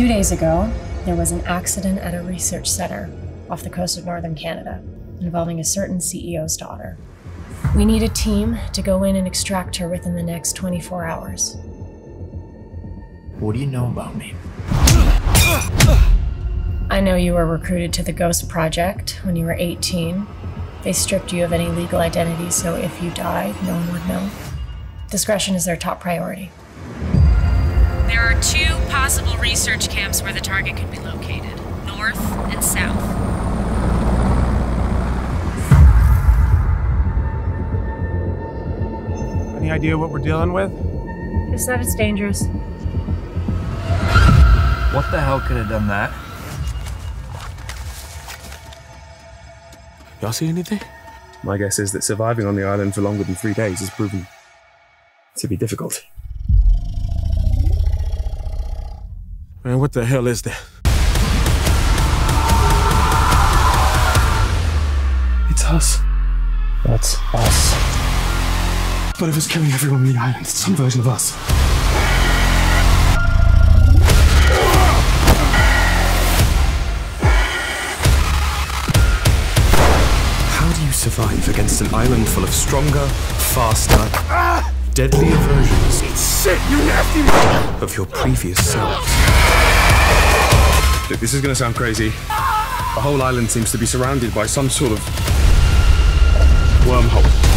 Two days ago, there was an accident at a research center off the coast of northern Canada involving a certain CEO's daughter. We need a team to go in and extract her within the next 24 hours. What do you know about me? I know you were recruited to the Ghost Project when you were 18. They stripped you of any legal identity, so if you died, no one would know. Discretion is their top priority. There are two possible research camps where the target could be located north and south. Any idea what we're dealing with? Just that it's dangerous. What the hell could have done that? Y'all see anything? My guess is that surviving on the island for longer than three days has proven to be difficult. Man, what the hell is that? It's us. That's us. But if it's killing everyone on the island, it's some version of us. How do you survive against an island full of stronger, faster, deadlier versions Shit, you nasty! of your previous selves? Look, this is gonna sound crazy. The whole island seems to be surrounded by some sort of wormhole.